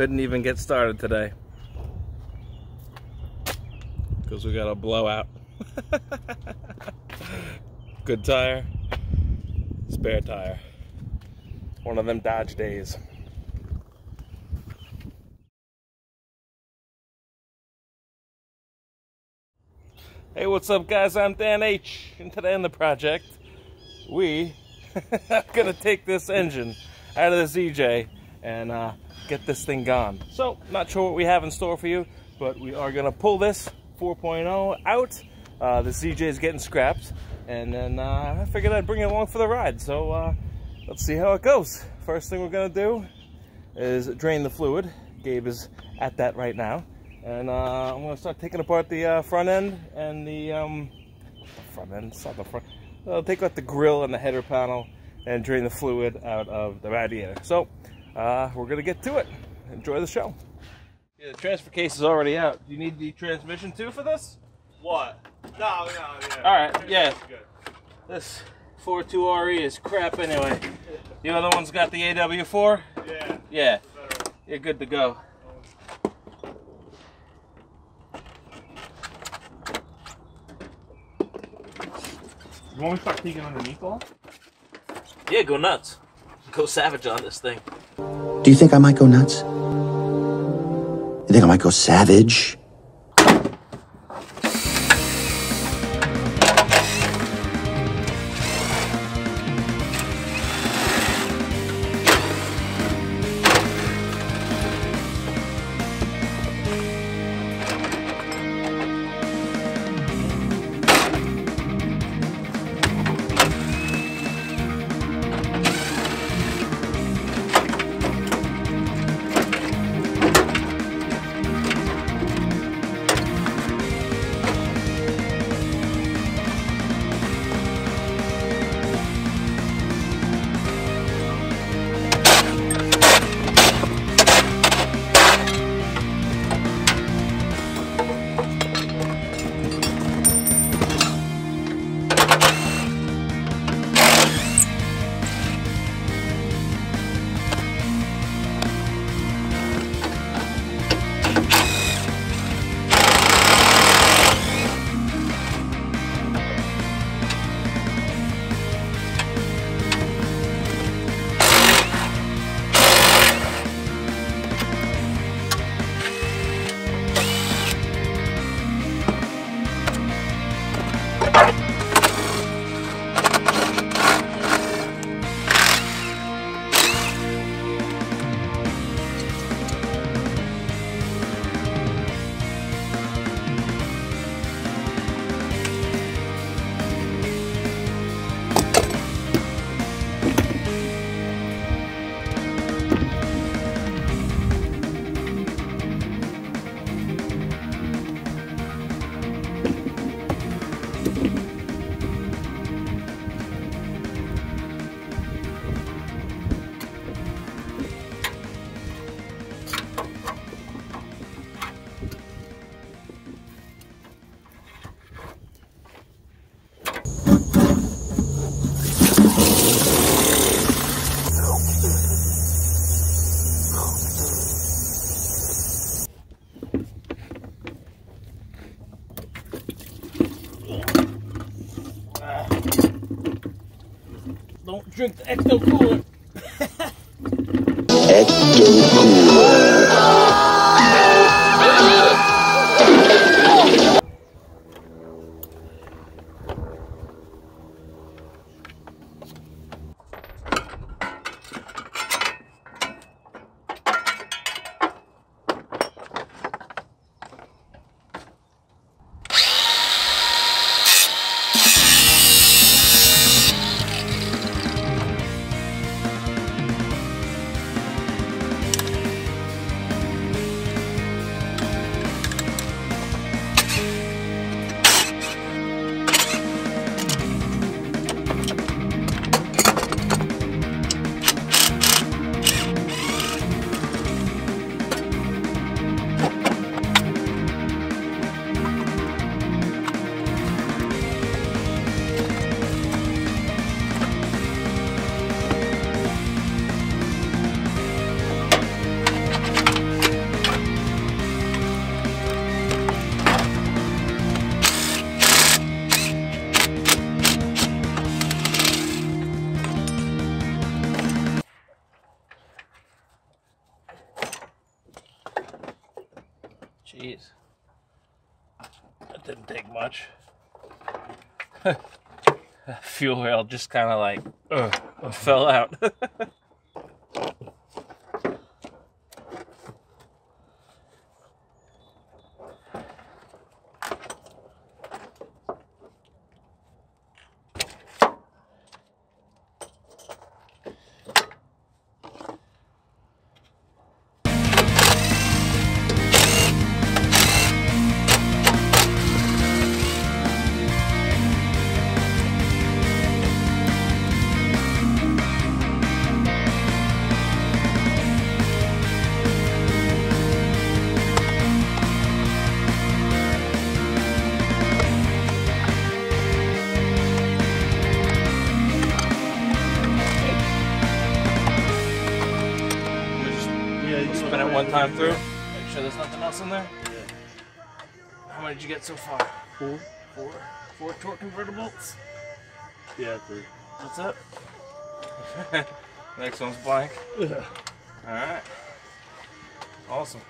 couldn't even get started today. Because we got a blowout. Good tire, spare tire. One of them Dodge days. Hey, what's up guys? I'm Dan H. And today on the project, we are gonna take this engine out of the ZJ and uh, get this thing gone. So, not sure what we have in store for you, but we are gonna pull this 4.0 out. Uh, the ZJ is getting scrapped, and then uh, I figured I'd bring it along for the ride. So, uh, let's see how it goes. First thing we're gonna do is drain the fluid. Gabe is at that right now. And uh, I'm gonna start taking apart the uh, front end and the, um, front end, it's not the front. I'll take out the grill and the header panel and drain the fluid out of the radiator. So uh, we're gonna get to it. Enjoy the show. Yeah, the transfer case is already out. Do you need the transmission too for this? What? No, no, yeah. All right, yeah. Good. This 42RE is crap anyway. The other one's got the AW4. Yeah. Yeah, you're good to go. You want me to start peeking underneath all? Yeah, go nuts. Go savage on this thing. Do you think I might go nuts? You think I might go savage? Drink the Ecto Cooler. Jeez. Much. Fuel rail just kind of like uh, fell out. one time through. Make sure there's nothing else in there. How many did you get so far? Four. Four. Four torque converter bolts. Yeah, three. That's it. Next one's blank. Yeah. All right. Awesome.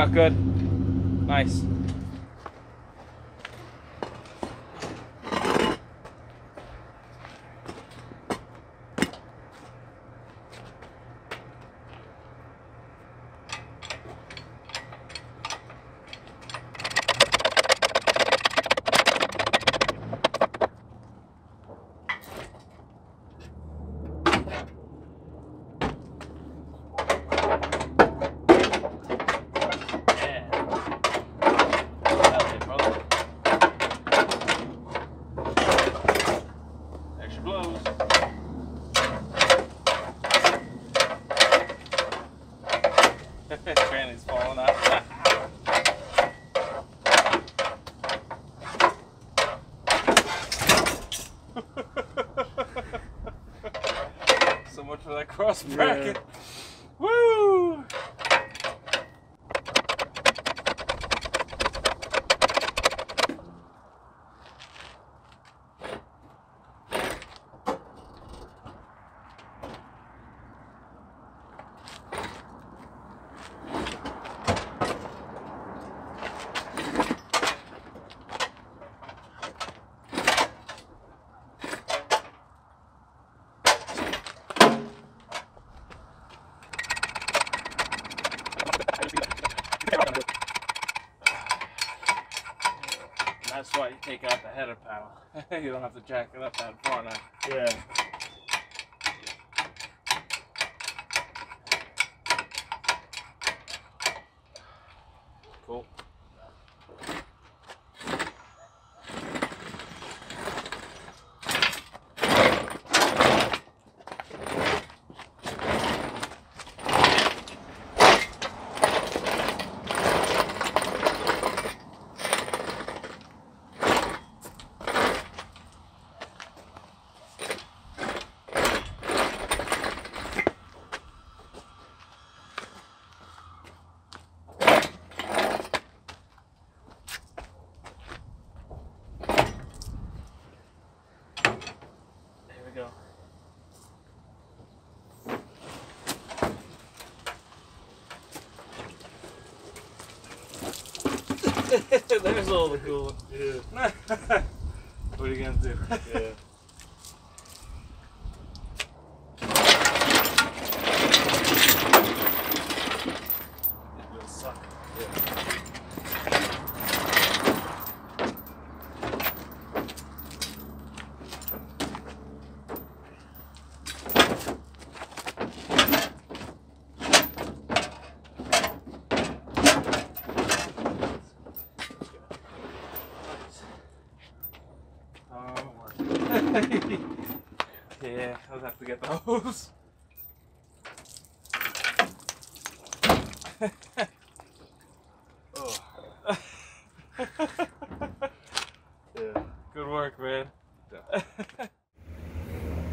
About good. Nice. Yeah. Hell yeah, brother. Extra blows. Granny's falling out. so much for that cross bracket. That's why you take out the header panel. you don't have to jack it up that far now. Yeah. Cool. Here we go. There's all the cool. Yeah. what are you gonna do? Yeah. yeah, I'll have to get those. Oh. yeah. Good work, man.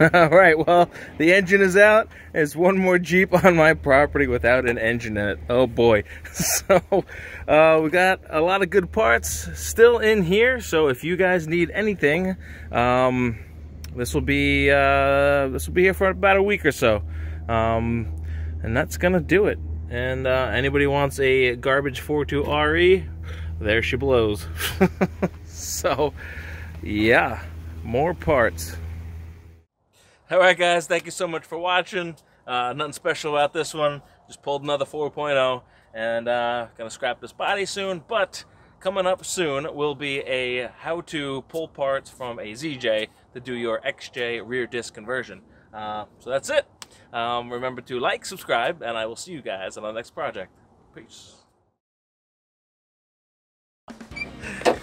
All right, well, the engine is out. There's one more Jeep on my property without an engine in it. Oh boy. So, uh, we got a lot of good parts still in here. So if you guys need anything, um, this will be, uh, this will be here for about a week or so. Um, and that's gonna do it. And uh, anybody wants a garbage 42 RE, there she blows. so, yeah, more parts. All right, guys, thank you so much for watching. Uh, nothing special about this one. Just pulled another 4.0 and uh, gonna scrap this body soon. But coming up soon will be a how to pull parts from a ZJ to do your XJ rear disc conversion. Uh, so that's it. Um, remember to like, subscribe, and I will see you guys on the next project. Peace.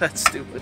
That's stupid.